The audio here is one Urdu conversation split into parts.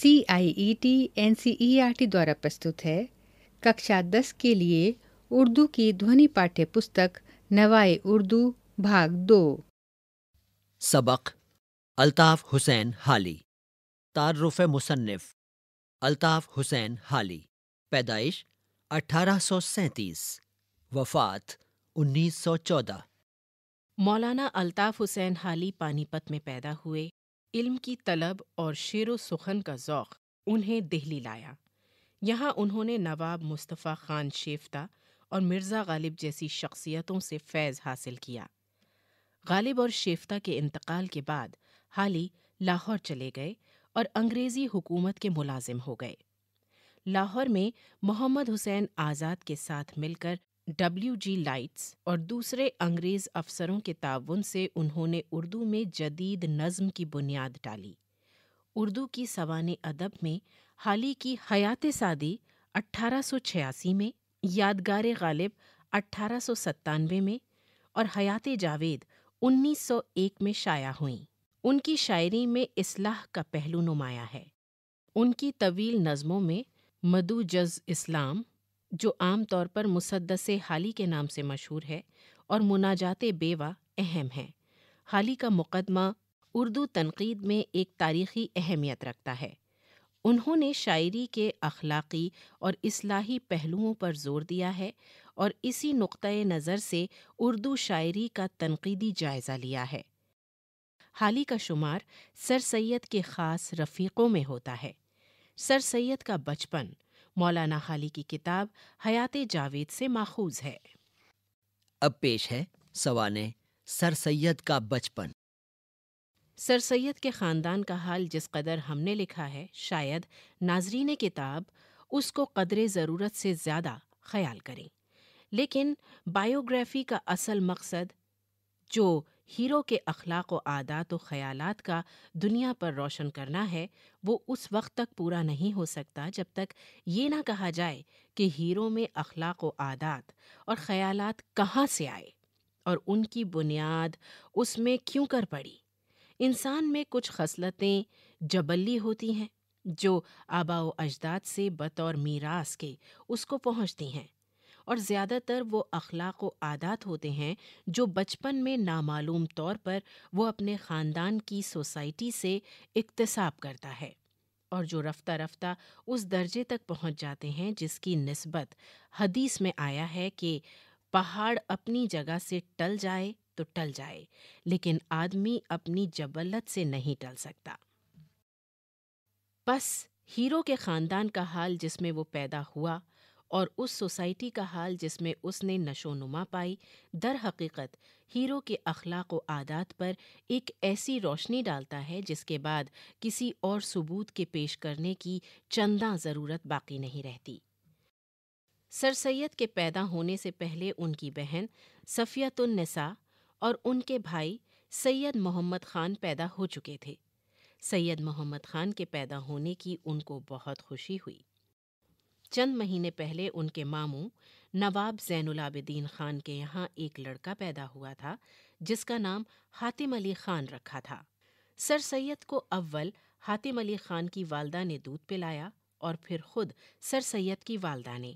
C I E T N C E R T دوارا پرستت ہے ککشا دس کے لیے اردو کی دھونی پاٹھیہ پستک نوائے اردو بھاگ دو سبق الطاف حسین حالی تعارف مصنف الطاف حسین حالی پیدائش اٹھارہ سو سینتیس وفات انیس سو چودہ مولانا الطاف حسین حالی پانی پت میں پیدا ہوئے علم کی طلب اور شعر و سخن کا ذوق انہیں دہلی لایا۔ یہاں انہوں نے نواب مصطفیٰ خان شیفتہ اور مرزا غالب جیسی شخصیتوں سے فیض حاصل کیا۔ غالب اور شیفتہ کے انتقال کے بعد حالی لاہور چلے گئے اور انگریزی حکومت کے ملازم ہو گئے۔ لاہور میں محمد حسین آزاد کے ساتھ مل کر ڈبلیو جی لائٹس اور دوسرے انگریز افسروں کے تعاون سے انہوں نے اردو میں جدید نظم کی بنیاد ڈالی۔ اردو کی سوانح ادب میں حالی کی حیات سادی اٹھارہ سو چھیاسی میں، یادگار غالب اٹھارہ سو ستانوے میں اور حیات جاوید انیس سو ایک میں شائع ہوئیں۔ ان کی شاعری میں اصلاح کا پہلو نمایاں ہے۔ ان کی طویل نظموں میں مدو جز اسلام جو عام طور پر مسدس حالی کے نام سے مشہور ہے اور مناجات بیوہ اہم ہیں۔ حالی کا مقدمہ اردو تنقید میں ایک تاریخی اہمیت رکھتا ہے۔ انہوں نے شاعری کے اخلاقی اور اصلاحی پہلوؤں پر زور دیا ہے اور اسی نقطۂ نظر سے اردو شاعری کا تنقیدی جائزہ لیا ہے۔ حالی کا شمار سر سید کے خاص رفیقوں میں ہوتا ہے۔ سر سید کا بچپن مولانا خالی کی کتاب حیات جاوید سے ماخوذ ہے۔ اب پیش ہے سوانے سر سید کا بچپن۔ سر سید کے خاندان کا حال جس قدر ہم نے لکھا ہے شاید ناظرین کتاب اس کو قدر ضرورت سے زیادہ خیال کریں۔ لیکن بایوگرافی کا اصل مقصد جو ہیرو کے اخلاق و عادات و خیالات کا دنیا پر روشن کرنا ہے، وہ اس وقت تک پورا نہیں ہو سکتا جب تک یہ نہ کہا جائے کہ ہیرو میں اخلاق و عادات اور خیالات کہاں سے آئے اور ان کی بنیاد اس میں کیوں کر پڑی۔ انسان میں کچھ خصلتیں جبلی ہوتی ہیں جو آبا و اجداد سے بطور میراث کے اس کو پہنچتی ہیں۔ اور زیادہ تر وہ اخلاق و عادات ہوتے ہیں جو بچپن میں نامعلوم طور پر وہ اپنے خاندان کی سوسائٹی سے اکتساب کرتا ہے اور جو رفتہ رفتہ اس درجے تک پہنچ جاتے ہیں جس کی نسبت حدیث میں آیا ہے کہ پہاڑ اپنی جگہ سے ٹل جائے تو ٹل جائے، لیکن آدمی اپنی جبلت سے نہیں ٹل سکتا۔ بس ہیرو کے خاندان کا حال جس میں وہ پیدا ہوا اور اس سوسائٹی کا حال جس میں اس نے نشو نما پائی، در حقیقت ہیرو کے اخلاق و عادات پر ایک ایسی روشنی ڈالتا ہے جس کے بعد کسی اور ثبوت کے پیش کرنے کی چنداں ضرورت باقی نہیں رہتی۔ سر سید کے پیدا ہونے سے پہلے ان کی بہن صفیت النساء اور ان کے بھائی سید محمد خان پیدا ہو چکے تھے۔ سید محمد خان کے پیدا ہونے کی ان کو بہت خوشی ہوئی۔ چند مہینے پہلے ان کے ماموں نواب زین العابدین خان کے یہاں ایک لڑکا پیدا ہوا تھا، جس کا نام حاتم علی خان رکھا تھا۔ سر سید کو اول حاتم علی خان کی والدہ نے دودھ پلایا اور پھر خود سر سید کی والدہ نے۔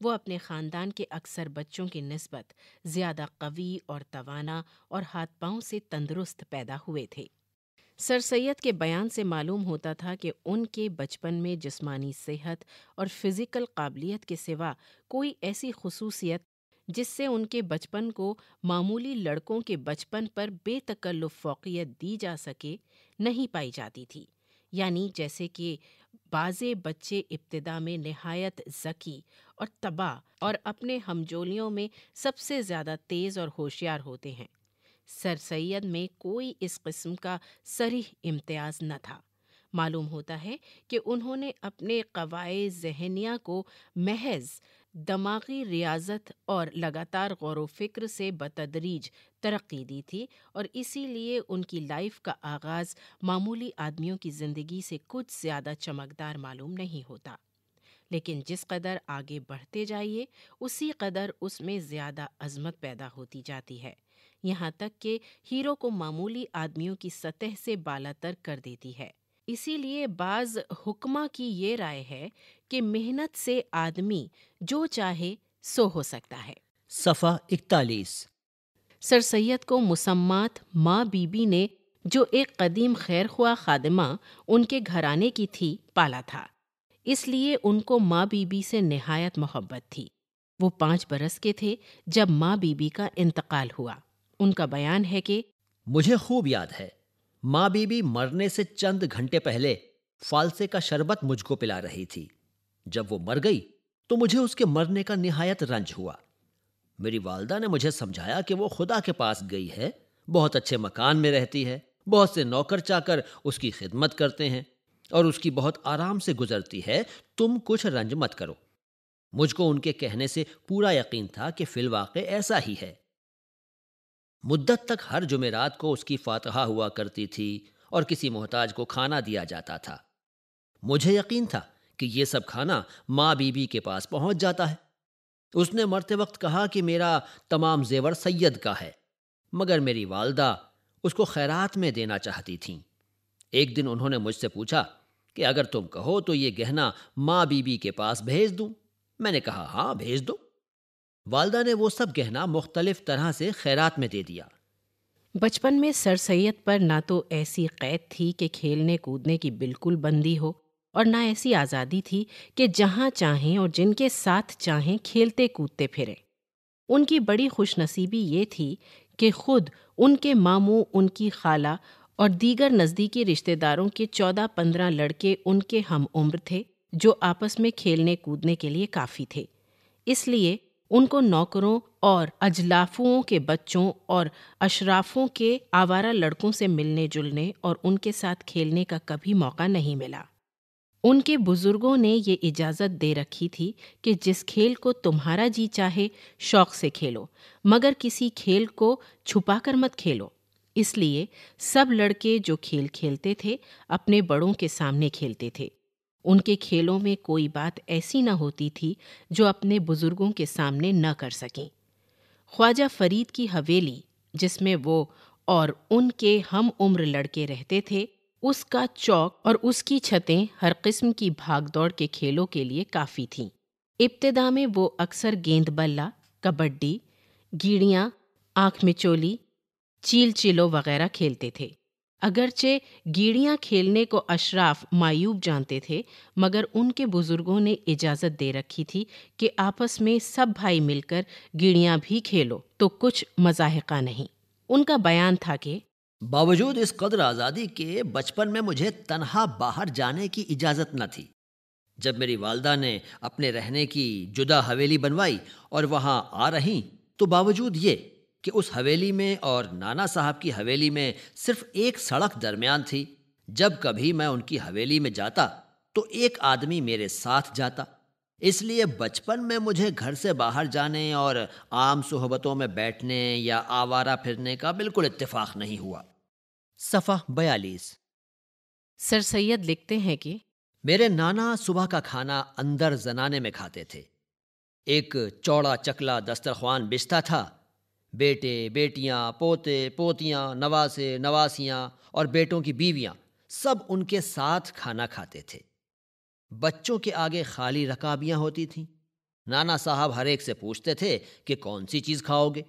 وہ اپنے خاندان کے اکثر بچوں کی نسبت زیادہ قوی اور توانا اور ہاتھ پاؤں سے تندرست پیدا ہوئے تھے۔ سر سید کے بیان سے معلوم ہوتا تھا کہ ان کے بچپن میں جسمانی صحت اور فزیکل قابلیت کے سوا کوئی ایسی خصوصیت جس سے ان کے بچپن کو معمولی لڑکوں کے بچپن پر بے تکلف فوقیت دی جا سکے نہیں پائی جاتی تھی۔ یعنی جیسے کہ بعض بچے ابتدا میں نہایت ذکی اور تباہ اور اپنے ہمجولیوں میں سب سے زیادہ تیز اور ہوشیار ہوتے ہیں۔ سر سید میں کوئی اس قسم کا سریح امتیاز نہ تھا۔ معلوم ہوتا ہے کہ انہوں نے اپنے قوائے ذہنیہ کو محض دماغی ریاضت اور لگاتار غور و فکر سے بتدریج ترقی دی تھی اور اسی لیے ان کی لائف کا آغاز معمولی آدمیوں کی زندگی سے کچھ زیادہ چمکدار معلوم نہیں ہوتا۔ لیکن جس قدر آگے بڑھتے جائیے، اسی قدر اس میں زیادہ عظمت پیدا ہوتی جاتی ہے۔ لیے بعض حکمہ کی یہ رائے ہے کہ محنت سے آدمی جو چاہے سو ہو سکتا ہے۔ صفحہ اکتالیس۔ سر سید کو مسمات ماں بی بی نے جو ایک قدیم خیر خواہ خادمہ ان کے گھرانے کی تھی پالا تھا۔ اس لیے ان کو ماں بی بی سے نہایت محبت تھی۔ وہ پانچ برس کے تھے جب ماں بی بی کا انتقال ہوا۔ ان کا بیان ہے کہ مجھے خوب یاد ہے، ماں بی بی مرنے سے چند گھنٹے پہلے فالسے کا شربت مجھ کو پلا رہی تھی۔ جب وہ مر گئی تو مجھے اس کے مرنے کا نہایت رنج ہوا۔ میری والدہ نے مجھے سمجھایا کہ وہ خدا کے پاس گئی ہے، بہت اچھے مکان میں رہتی ہے، بہت سے نوکر چا کر اس کی خدمت کرتے ہیں اور اس کی بہت آرام سے گزرتی ہے۔ تم کچھ رنج مت کرو۔ مجھ کو ان کے کہنے سے پورا یقین تھا کہ فی الواقع ایسا ہی ہے۔ مدت تک ہر جمعرات کو اس کی فاتحہ ہوا کرتی تھی اور کسی محتاج کو کھانا دیا جاتا تھا۔ مجھے یقین تھا کہ یہ سب کھانا ماں بی بی کے پاس پہنچ جاتا ہے۔ اس نے مرتے وقت کہا کہ میرا تمام زیور سید کا ہے، مگر میری والدہ اس کو خیرات میں دینا چاہتی تھیں۔ ایک دن انہوں نے مجھ سے پوچھا کہ اگر تم کہو تو یہ گہنا ماں بی بی کے پاس بھیج دوں۔ میں نے کہا ہاں بھیج دو۔ والدہ نے وہ سب گہنا مختلف طرح سے خیرات میں دے دیا۔ بچپن میں سر سید پر نہ تو ایسی قید تھی کہ کھیلنے کودنے کی بالکل بندی ہو اور نہ ایسی آزادی تھی کہ جہاں چاہیں اور جن کے ساتھ چاہیں کھیلتے کودتے پھرے ان کی بڑی خوش نصیبی یہ تھی کہ خود ان کے ماموں، ان کی خالہ اور دیگر نزدیکی رشتہ داروں کے چودہ پندرہ لڑکے ان کے ہم عمر تھے جو آپس میں کھیلنے کودنے کے لیے کافی تھے۔ اس لیے ان کو نوکروں اور اجلافوں کے بچوں اور اشرافوں کے آوارہ لڑکوں سے ملنے جلنے اور ان کے ساتھ کھیلنے کا کبھی موقع نہیں ملا۔ ان کے بزرگوں نے یہ اجازت دے رکھی تھی کہ جس کھیل کو تمہارا جی چاہے شوق سے کھیلو، مگر کسی کھیل کو چھپا کر مت کھیلو۔ اس لیے سب لڑکے جو کھیل کھیلتے تھے اپنے بڑوں کے سامنے کھیلتے تھے۔ ان کے کھیلوں میں کوئی بات ایسی نہ ہوتی تھی جو اپنے بزرگوں کے سامنے نہ کر سکیں۔ خواجہ فرید کی حویلی، جس میں وہ اور ان کے ہم عمر لڑکے رہتے تھے، اس کا چوک اور اس کی چھتیں ہر قسم کی بھاگ دوڑ کے کھیلوں کے لیے کافی تھیں۔ ابتدا میں وہ اکثر گیند بلا کبڈی، گیڑیاں، آنکھ میں چولی چیل چلو وغیرہ کھیلتے تھے۔ اگرچہ گیڑیاں کھیلنے کو اشراف مایوب جانتے تھے، مگر ان کے بزرگوں نے اجازت دے رکھی تھی کہ آپس میں سب بھائی مل کر گیڑیاں بھی کھیلو، تو کچھ مذاحقہ نہیں۔ ان کا بیان تھا کہ باوجود اس قدر آزادی کے بچپن میں مجھے تنہا باہر جانے کی اجازت نہ تھی۔ جب میری والدہ نے اپنے رہنے کی جدا حویلی بنوائی اور وہاں آ رہی تو باوجود یہ کہ اس حویلی میں اور نانا صاحب کی حویلی میں صرف ایک سڑک درمیان تھی۔ جب کبھی میں ان کی حویلی میں جاتا تو ایک آدمی میرے ساتھ جاتا۔ اس لیے بچپن میں مجھے گھر سے باہر جانے اور عام صحبتوں میں بیٹھنے یا آوارہ پھرنے کا بالکل اتفاق نہیں ہوا۔ صفحہ بیالیس۔ سر سید لکھتے ہیں کہ میرے نانا صبح کا کھانا اندر زنانے میں کھاتے تھے۔ ایک چوڑا چکلا دسترخوان بچتا تھا۔ بیٹے، بیٹیاں، پوتے، پوتیاں، نواسے، نواسیاں اور بیٹوں کی بیویاں سب ان کے ساتھ کھانا کھاتے تھے۔ بچوں کے آگے خالی رکابیاں ہوتی تھیں۔ نانا صاحب ہر ایک سے پوچھتے تھے کہ کون سی چیز کھاؤ گے؟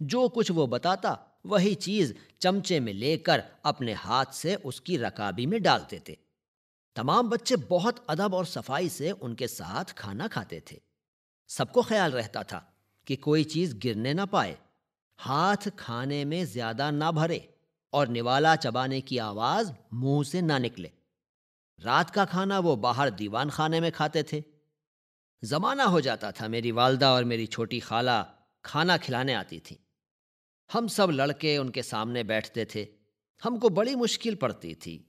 جو کچھ وہ بتاتا، وہی چیز چمچے میں لے کر اپنے ہاتھ سے اس کی رکابی میں ڈالتے تھے۔ تمام بچے بہت ادب اور صفائی سے ان کے ساتھ کھانا کھاتے تھے۔ سب کو خیال رہتا تھا کہ کوئی چیز گرنے نہ پائے۔ ہاتھ کھانے میں زیادہ نہ بھرے اور نوالا چبانے کی آواز منہ سے نہ نکلے۔ رات کا کھانا وہ باہر دیوان خانے میں کھاتے تھے۔ زمانہ ہو جاتا تھا میری والدہ اور میری چھوٹی خالہ کھانا کھلانے آتی تھیں۔ ہم سب لڑکے ان کے سامنے بیٹھتے تھے۔ ہم کو بڑی مشکل پڑتی تھی۔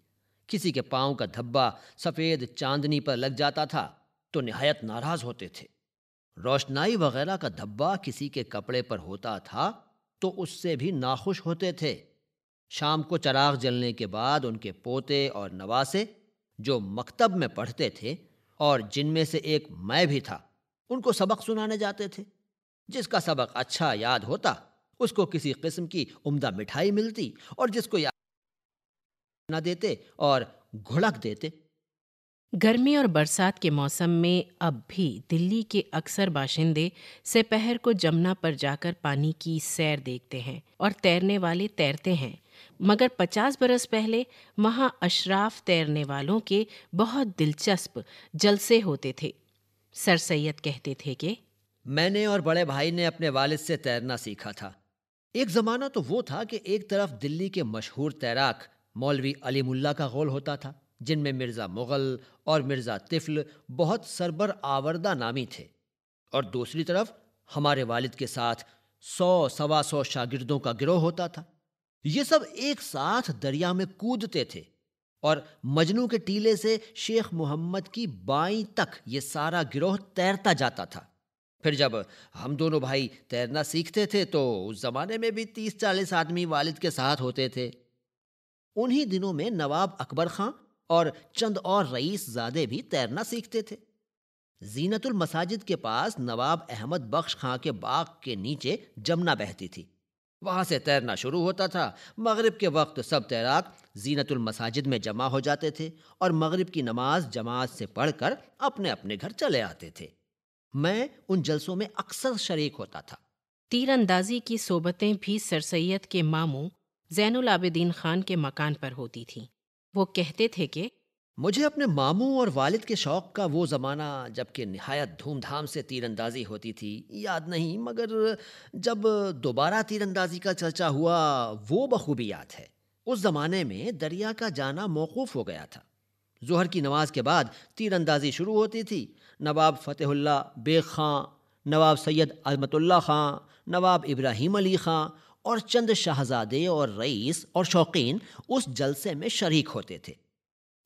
کسی کے پاؤں کا دھبا سفید چاندنی پر لگ جاتا تھا تو نہایت ناراض ہوتے تھے۔ روشنائی وغیرہ کا دھبا کسی کے کپڑے پر ہوتا تھا تو اس سے بھی ناخوش ہوتے تھے۔ شام کو چراغ جلنے کے بعد ان کے پوتے اور نواسے جو مکتب میں پڑھتے تھے اور جن میں سے ایک میں بھی تھا، ان کو سبق سنانے جاتے تھے۔ جس کا سبق اچھا یاد ہوتا، اس کو کسی قسم کی عمدہ مٹھائی ملتی اور جس کو یاد نہ دیتے اور گھڑک دیتے۔ گرمی اور برسات کے موسم میں اب بھی دلی کے اکثر باشندے سپہر کو جمنا پر جا کر پانی کی سیر دیکھتے ہیں اور تیرنے والے تیرتے ہیں۔ مگر پچاس برس پہلے وہاں اشراف تیرنے والوں کے بہت دلچسپ جلسے ہوتے تھے۔ سر سید کہتے تھے کہ میں نے اور بڑے بھائی نے اپنے والد سے تیرنا سیکھا تھا۔ ایک زمانہ تو وہ تھا کہ ایک طرف دلی کے مشہور تیراک مولوی علی ملا کا غول ہوتا تھا۔ جن میں مرزا مغل اور مرزا طفل بہت سربر آوردہ نامی تھے۔ اور دوسری طرف ہمارے والد کے ساتھ سو سوا سو شاگردوں کا گروہ ہوتا تھا۔ یہ سب ایک ساتھ دریا میں کودتے تھے اور مجنو کے ٹیلے سے شیخ محمد کی بائیں تک یہ سارا گروہ تیرتا جاتا تھا۔ پھر جب ہم دونوں بھائی تیرنا سیکھتے تھے تو اس زمانے میں بھی تیس چالیس آدمی والد کے ساتھ ہوتے تھے۔ انہی دنوں میں نواب اکبر خاں اور چند اور رئیس زادے بھی تیرنا سیکھتے تھے۔ زینت المساجد کے پاس نواب احمد بخش خاں کے باغ کے نیچے جمنا بہتی تھی۔ وہاں سے تیرنا شروع ہوتا تھا۔ مغرب کے وقت سب تیراک زینت المساجد میں جمع ہو جاتے تھے اور مغرب کی نماز جماعت سے پڑھ کر اپنے اپنے گھر چلے آتے تھے۔ میں ان جلسوں میں اکثر شریک ہوتا تھا۔ تیر اندازی کی صوبتیں بھی سر سید کے ماموں زین العابدین خان کے مکان پر ہوتی تھیں۔ وہ کہتے تھے کہ مجھے اپنے ماموں اور والد کے شوق کا وہ زمانہ جبکہ نہایت دھوم دھام سے تیر اندازی ہوتی تھی، یاد نہیں، مگر جب دوبارہ تیر اندازی کا چرچا ہوا، وہ بخوبی یاد ہے۔ اس زمانے میں دریا کا جانا موقوف ہو گیا تھا۔ ظہر کی نماز کے بعد تیر اندازی شروع ہوتی تھی۔ نواب فتح اللہ بیگ خاں، نواب سید عظمت اللہ خاں، نواب ابراہیم علی خاں اور چند شہزادے اور رئیس اور شوقین اس جلسے میں شریک ہوتے تھے۔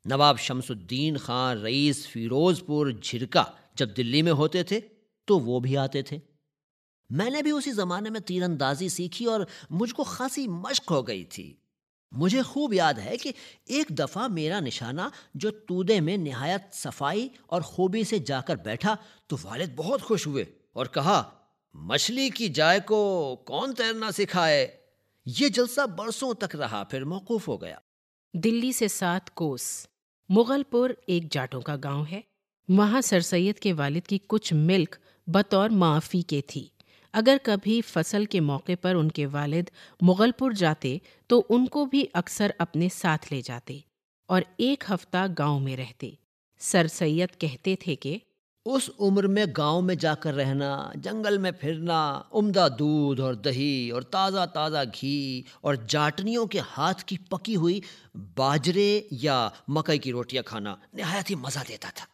نواب شمس الدین خان رئیس فیروز پور جھرکا جب دلی میں ہوتے تھے تو وہ بھی آتے تھے۔ میں نے بھی اسی زمانے میں تیر اندازی سیکھی اور مجھ کو خاصی مشق ہو گئی تھی۔ مجھے خوب یاد ہے کہ ایک دفعہ میرا نشانہ جو تودے میں نہایت صفائی اور خوبی سے جا کر بیٹھا تو والد بہت خوش ہوئے اور کہا مچھلی کی جائے کو کون تیرنا سکھائے؟ یہ جلسہ برسوں تک رہا، پھر موقوف ہو گیا۔ دلی سے سات کوس، مغل پور ایک جاٹوں کا گاؤں ہے۔ وہاں سر سید کے والد کی کچھ ملک بطور معافی کے تھی۔ اگر کبھی فصل کے موقع پر ان کے والد مغل پور جاتے، تو ان کو بھی اکثر اپنے ساتھ لے جاتے اور ایک ہفتہ گاؤں میں رہتے۔ سر سید کہتے تھے کہ اس عمر میں گاؤں میں جا کر رہنا، جنگل میں پھرنا، عمدہ دودھ اور دہی اور تازہ تازہ گھی اور جاٹنیوں کے ہاتھ کی پکی ہوئی باجرے یا مکئی کی روٹیاں کھانا نہایت ہی مزہ دیتا تھا۔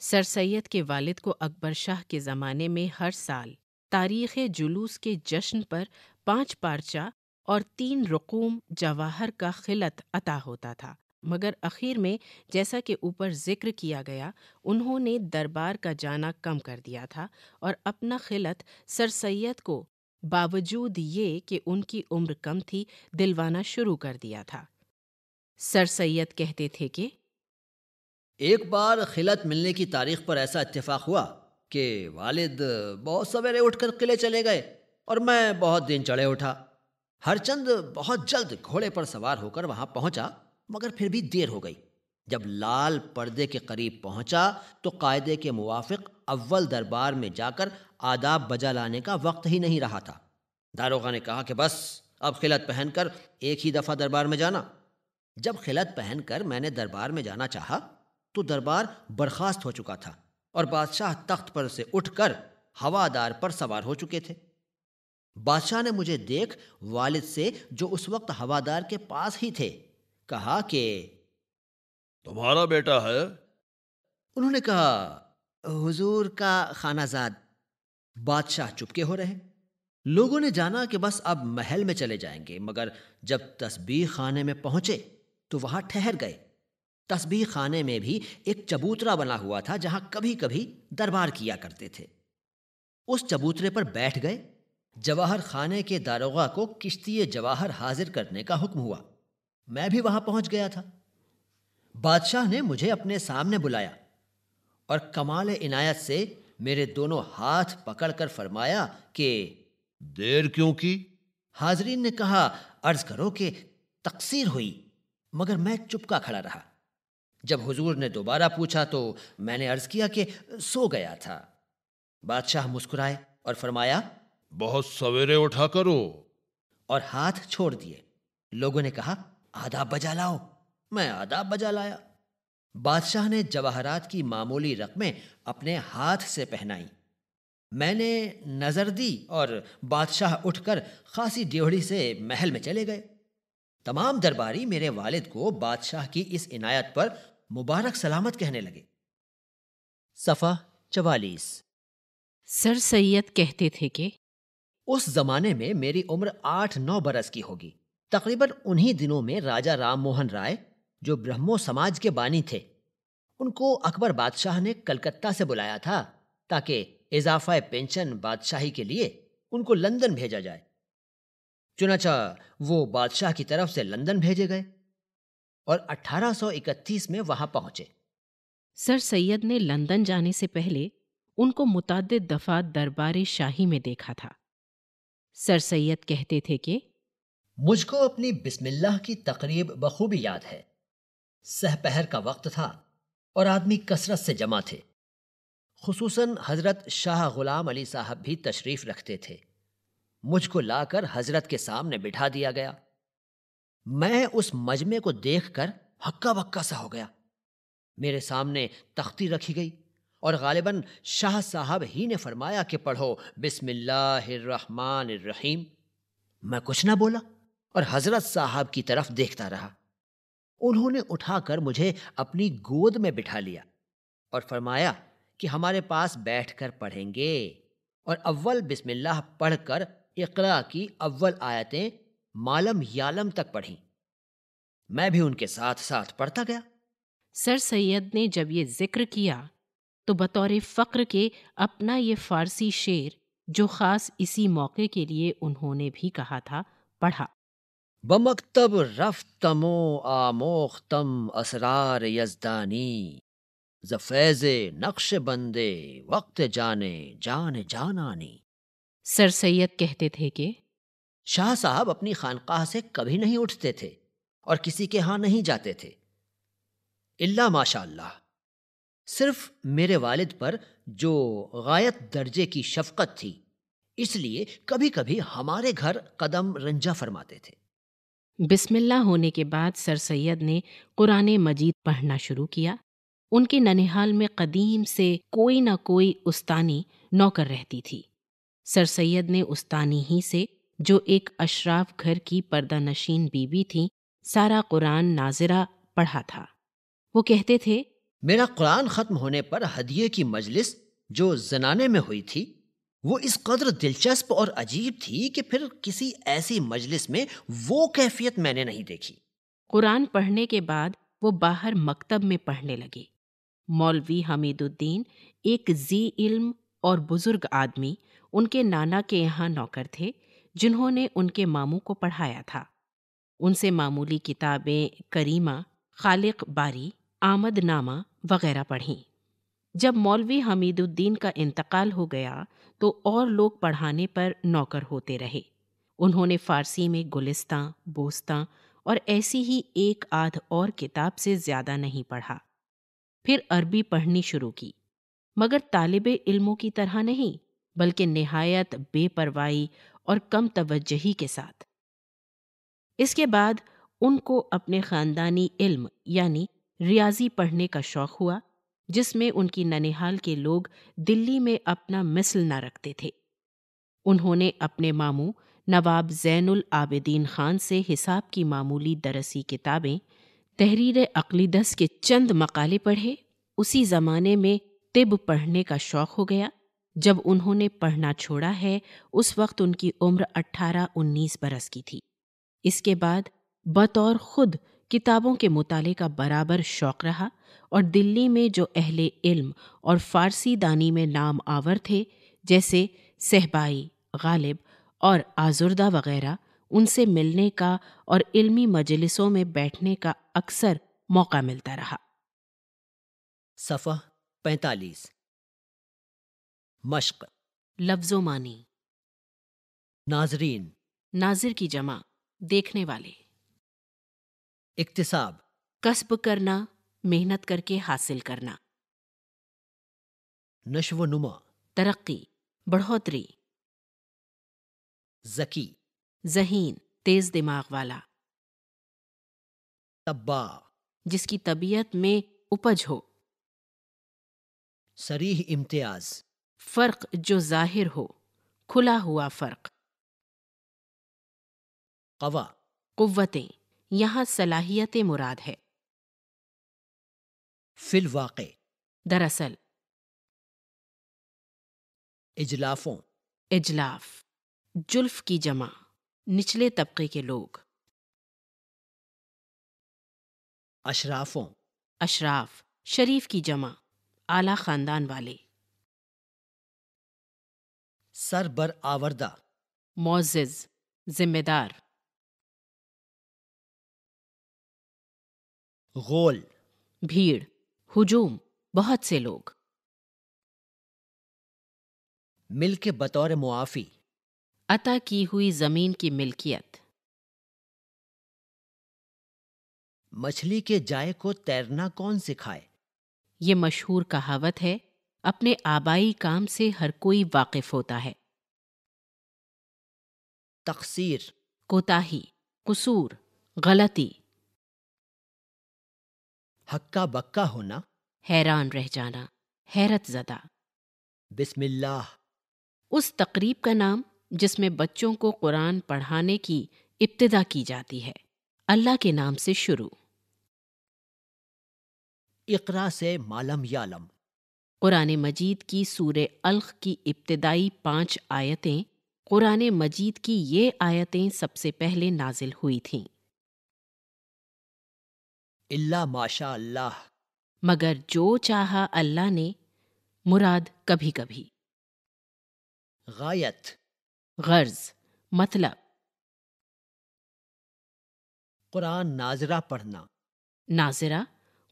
سر سید کے والد کو اکبر شاہ کے زمانے میں ہر سال تاریخ جلوس کے جشن پر پانچ پارچہ اور تین رقوم جواہر کا خلت عطا ہوتا تھا۔ مگر اخیر میں جیسا کہ اوپر ذکر کیا گیا، انہوں نے دربار کا جانا کم کر دیا تھا اور اپنا خلت سر سید کو، باوجود یہ کہ ان کی عمر کم تھی، دلوانا شروع کر دیا تھا۔ سر سید کہتے تھے کہ، ایک بار خلت ملنے کی تاریخ پر ایسا اتفاق ہوا کہ والد بہت سویرے اٹھ کر قلعے چلے گئے اور میں بہت دن چڑھے اٹھا۔ ہر چند بہت جلد گھوڑے پر سوار ہو کر وہاں پہنچا۔ مگر پھر بھی دیر ہو گئی۔ جب لال پردے کے قریب پہنچا تو قاعدے کے موافق اول دربار میں جا کر آداب بجا لانے کا وقت ہی نہیں رہا تھا۔ داروغہ نے کہا کہ بس، اب خلت پہن کر ایک ہی دفعہ دربار میں جانا۔ جب خلت پہن کر میں نے دربار میں جانا چاہا تو دربار برخاست ہو چکا تھا اور بادشاہ تخت پر سے اٹھ کر ہوادار پر سوار ہو چکے تھے۔ بادشاہ نے مجھے دیکھ، والد سے جو اس وقت ہوادار کے پاس ہی تھے۔ کہا کہ تمہارا بیٹا ہے؟ انہوں نے کہا حضور کا خانہ زاد بادشاہ چپکے ہو رہے لوگوں نے جانا کہ بس اب محل میں چلے جائیں گے مگر جب تسبیح خانے میں پہنچے تو وہاں ٹھہر گئے۔ تسبیح خانے میں بھی ایک چبوترا بنا ہوا تھا جہاں کبھی کبھی دربار کیا کرتے تھے۔ اس چبوترے پر بیٹھ گئے۔ جواہر خانے کے داروغہ کو کشتی جواہر حاضر کرنے کا حکم ہوا۔ میں بھی وہاں پہنچ گیا تھا۔ بادشاہ نے مجھے اپنے سامنے بلایا اور کمال عنایت سے میرے دونوں ہاتھ پکڑ کر فرمایا کہ دیر کیوں کی؟ حاضرین نے کہا عرض کرو کہ تقسیر ہوئی مگر میں چپکا کھڑا رہا۔ جب حضور نے دوبارہ پوچھا تو میں نے عرض کیا کہ سو گیا تھا۔ بادشاہ مسکرائے اور فرمایا بہت سویرے اٹھا کرو۔ اور ہاتھ چھوڑ دیے۔ لوگوں نے کہا آداب بجا لاؤ۔ میں آداب بجا لایا۔ بادشاہ نے جواہرات کی معمولی رقمیں اپنے ہاتھ سے پہنائی۔ میں نے نظر دی اور بادشاہ اٹھ کر خاصی ڈیوڑی سے محل میں چلے گئے۔ تمام درباری میرے والد کو بادشاہ کی اس عنایت پر مبارک سلامت کہنے لگے۔ صفحہ چوالیس۔ سر سید کہتے تھے کہ اس زمانے میں میری عمر آٹھ نو برس کی ہوگی۔ تقریباً انہی دنوں میں راجہ رام موہن رائے، جو برہمو سماج کے بانی تھے، ان کو اکبر بادشاہ نے کلکتہ سے بلایا تھا تاکہ اضافہ پینشن بادشاہی کے لیے ان کو لندن بھیجا جائے۔ چنانچہ وہ بادشاہ کی طرف سے لندن بھیجے گئے اور اٹھارہ سو اکتیس میں وہاں پہنچے۔ سر سید نے لندن جانے سے پہلے ان کو متعدد دفعات دربار شاہی میں دیکھا تھا۔ سر سید کہتے تھے کہ مجھ کو اپنی بسم اللہ کی تقریب بخوبی یاد ہے۔ سہ پہر کا وقت تھا اور آدمی کثرت سے جمع تھے۔ خصوصاً حضرت شاہ غلام علی صاحب بھی تشریف رکھتے تھے۔ مجھ کو لا کر حضرت کے سامنے بٹھا دیا گیا۔ میں اس مجمع کو دیکھ کر ہکا بکا سا ہو گیا۔ میرے سامنے تختی رکھی گئی اور غالباً شاہ صاحب ہی نے فرمایا کہ پڑھو بسم اللہ الرحمن الرحیم۔ میں کچھ نہ بولا۔ اور حضرت صاحب کی طرف دیکھتا رہا۔ انہوں نے اٹھا کر مجھے اپنی گود میں بٹھا لیا اور فرمایا کہ ہمارے پاس بیٹھ کر پڑھیں گے۔ اور اول بسم اللہ پڑھ کر اقرا کی اول آیتیں مالم یالم تک پڑھی میں بھی ان کے ساتھ ساتھ پڑھتا گیا۔ سر سید نے جب یہ ذکر کیا تو بطور فقر کے اپنا یہ فارسی شعر جو خاص اسی موقع کے لیے انہوں نے بھی کہا تھا، پڑھا۔ بمکتب رفتم و آموختم اسرار یزدانی زفیز نقش بندے وقت جانے جان جانانی۔ سر سید کہتے تھے کہ شاہ صاحب اپنی خانقاہ سے کبھی نہیں اٹھتے تھے اور کسی کے ہاں نہیں جاتے تھے۔ اللہ ماشاء اللہ صرف میرے والد پر جو غایت درجے کی شفقت تھی اس لیے کبھی کبھی ہمارے گھر قدم رنجا فرماتے تھے۔ بسم اللہ ہونے کے بعد سر سید نے قرآن مجید پڑھنا شروع کیا۔ ان کے ننحال میں قدیم سے کوئی نہ کوئی استانی نوکر رہتی تھی۔ سر سید نے استانی ہی سے جو ایک اشراف گھر کی پردہ نشین بیوی تھی، سارا قرآن ناظرہ پڑھا تھا۔ وہ کہتے تھے، میرا قرآن ختم ہونے پر ہدیے کی مجلس جو زنانے میں ہوئی تھی وہ اس قدر دلچسپ اور عجیب تھی کہ پھر کسی ایسی مجلس میں وہ کیفیت میں نے نہیں دیکھی۔ قرآن پڑھنے کے بعد وہ باہر مکتب میں پڑھنے لگے۔ مولوی حمید الدین ایک زی علم اور بزرگ آدمی، ان کے نانا کے یہاں نوکر تھے، جنہوں نے ان کے ماموں کو پڑھایا تھا۔ ان سے معمولی کتابیں، کریمہ، خالق باری، آمد نامہ وغیرہ پڑھیں۔ جب مولوی حمید الدین کا انتقال ہو گیا تو اور لوگ پڑھانے پر نوکر ہوتے رہے۔ انہوں نے فارسی میں گلستاں، بوستاں اور ایسی ہی ایک آدھ اور کتاب سے زیادہ نہیں پڑھا۔ پھر عربی پڑھنی شروع کی۔ مگر طالب علموں کی طرح نہیں، بلکہ نہایت بے پرواہی اور کم توجہی کے ساتھ۔ اس کے بعد ان کو اپنے خاندانی علم یعنی ریاضی پڑھنے کا شوق ہوا۔ جس میں ان کی ننحال کے لوگ دلی میں اپنا مثل نہ رکھتے تھے۔ انہوں نے اپنے ماموں نواب زین العابدین خان سے حساب کی معمولی درسی کتابیں تحریر اقلیدس کے چند مقالے پڑھے۔ اسی زمانے میں طب پڑھنے کا شوق ہو گیا۔ جب انہوں نے پڑھنا چھوڑا ہے، اس وقت ان کی عمر اٹھارہ انیس برس کی تھی۔ اس کے بعد بطور خود کتابوں کے مطالعے کا برابر شوق رہا اور دلی میں جو اہل علم اور فارسی دانی میں نام آور تھے جیسے صحبائی غالب اور آزردہ وغیرہ ان سے ملنے کا اور علمی مجلسوں میں بیٹھنے کا اکثر موقع ملتا رہا۔ صفحہ پینتالیس۔ مشق۔ لفظ و معنی۔ ناظرین۔ ناظر کی جمع دیکھنے والے۔ اقتصاب۔ کسب کرنا محنت کر کے حاصل کرنا۔ نشو و نما۔ ترقی بڑھوتری۔ ذکی۔ ذہین تیز دماغ والا۔ طبا جس کی طبیعت میں اپج ہو۔ سریح امتیاز۔ فرق جو ظاہر ہو کھلا ہوا فرق۔ قوا۔ قوتیں۔ یہاں صلاحیت مراد ہے فی الواقع دراصل اجلافوں اجلاف جلف کی جمع نچلے طبقے کے لوگ۔ اشرافوں اشراف شریف کی جمع اعلی خاندان والے۔ سر بر آوردہ معزز ذمہ دار۔ غول۔ بھیڑ ہجوم بہت سے لوگ۔ مل کے بطور معافی۔ عطا کی ہوئی زمین کی ملکیت۔ مچھلی کے جائے کو تیرنا کون سکھائے؟ یہ مشہور کہاوت ہے اپنے آبائی کام سے ہر کوئی واقف ہوتا ہے۔ تقسیر کوتاہی قصور غلطی۔ ہکا بکا ہونا۔ حیران رہ جانا حیرت زدہ۔ بسم اللہ۔ اس تقریب کا نام جس میں بچوں کو قرآن پڑھانے کی ابتدا کی جاتی ہے۔ اللہ کے نام سے شروع۔ اقرا سے مالم یالم قرآن مجید کی سور الخ کی ابتدائی پانچ آیتیں قرآن مجید کی یہ آیتیں سب سے پہلے نازل ہوئی تھیں۔ اللہ ماشاء اللہ مگر جو چاہا اللہ نے مراد کبھی کبھی۔ غایت۔ غرض مطلب۔ قرآن ناظرہ پڑھنا۔ ناظرہ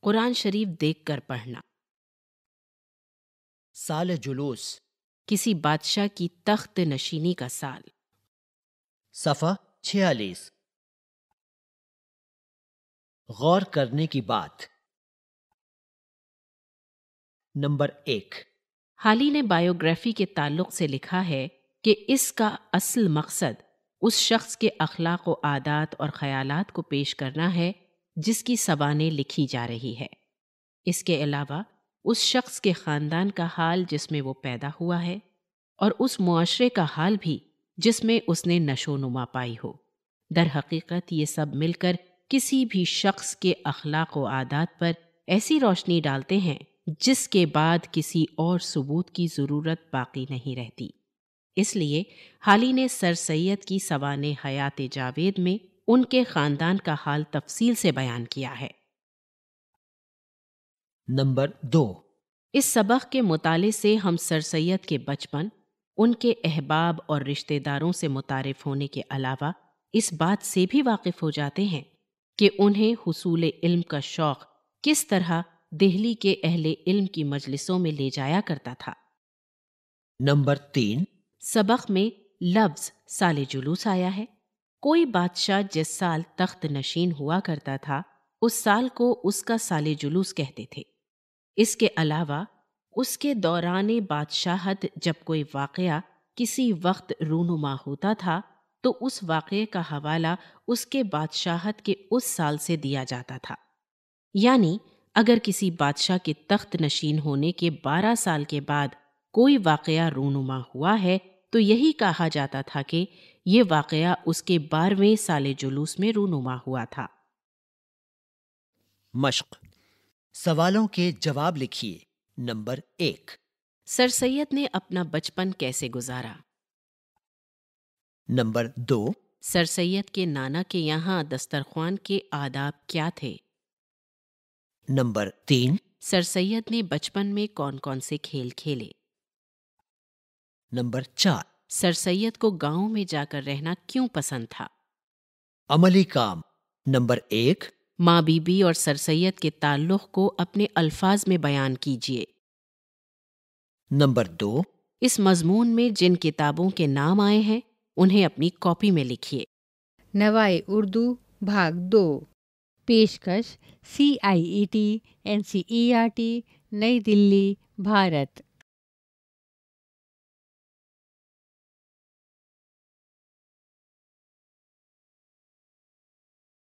قرآن شریف دیکھ کر پڑھنا۔ سال جلوس۔ کسی بادشاہ کی تخت نشینی کا سال۔ صفحہ چھیالیس۔ غور کرنے کی بات۔ نمبر ایک۔ حالی نے بایوگرافی کے تعلق سے لکھا ہے کہ اس کا اصل مقصد اس شخص کے اخلاق و عادات اور خیالات کو پیش کرنا ہے جس کی سبانیں لکھی جا رہی ہے۔ اس کے علاوہ، اس شخص کے خاندان کا حال جس میں وہ پیدا ہوا ہے اور اس معاشرے کا حال بھی جس میں اس نے نشو نما پائی ہو۔ در حقیقت یہ سب مل کر کسی بھی شخص کے اخلاق و عادات پر ایسی روشنی ڈالتے ہیں جس کے بعد کسی اور ثبوت کی ضرورت باقی نہیں رہتی۔ اس لیے حالی نے سر سید کی سوان حیات جاوید میں ان کے خاندان کا حال تفصیل سے بیان کیا ہے۔ نمبر دو۔ اس سبق کے مطالعے سے ہم سر سید کے بچپن ان کے احباب اور رشتہ داروں سے متعارف ہونے کے علاوہ اس بات سے بھی واقف ہو جاتے ہیں کہ انہیں حصول علم کا شوق کس طرح دہلی کے اہل علم کی مجلسوں میں لے جایا کرتا تھا۔ نمبر تین۔ سبق میں لفظ سال جلوس آیا ہے۔ کوئی بادشاہ جس سال تخت نشین ہوا کرتا تھا اس سال کو اس کا سال جلوس کہتے تھے۔ اس کے علاوہ اس کے دوران بادشاہت جب کوئی واقعہ کسی وقت رونما ہوتا تھا تو اس واقعے کا حوالہ اس کے بادشاہت کے اس سال سے دیا جاتا تھا۔ یعنی اگر کسی بادشاہ کے تخت نشین ہونے کے بارہ سال کے بعد کوئی واقعہ رونما ہوا ہے تو یہی کہا جاتا تھا کہ یہ واقعہ اس کے بارہویں سال جلوس میں رونما ہوا تھا۔ مشق۔ سوالوں کے جواب لکھیے۔ نمبر ایک۔ سر سید نے اپنا بچپن کیسے گزارا؟ نمبر دو۔ سر سید کے نانا کے یہاں دسترخوان کے آداب کیا تھے؟ نمبر تین۔ سر سید نے بچپن میں کون کون سے کھیل کھیلے؟ نمبر چار۔ سر سید کو گاؤں میں جا کر رہنا کیوں پسند تھا؟ عملی کام۔ نمبر ایک۔ ماں بی بی اور سر سید کے تعلق کو اپنے الفاظ میں بیان کیجیے۔ نمبر دو۔ اس مضمون میں جن کتابوں کے نام آئے ہیں انہیں اپنی کاپی میں لکھیے۔ نوائے اردو، بھاگ دو۔ پیشکش C I E T N C E R T Nayi Dilli, Bharat.